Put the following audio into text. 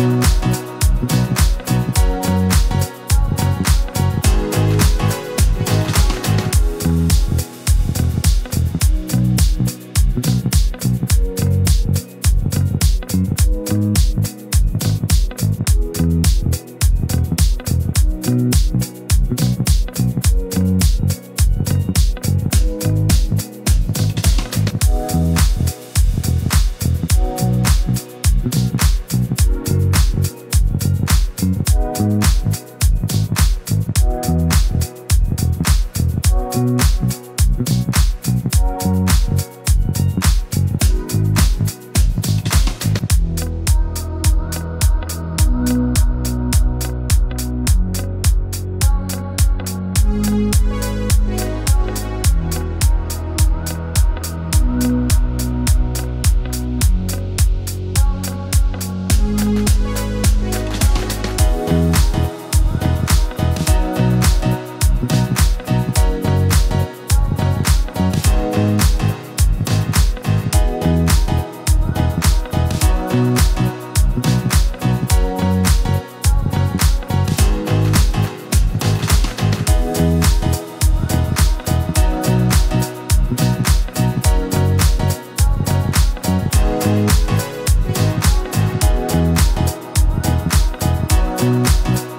you you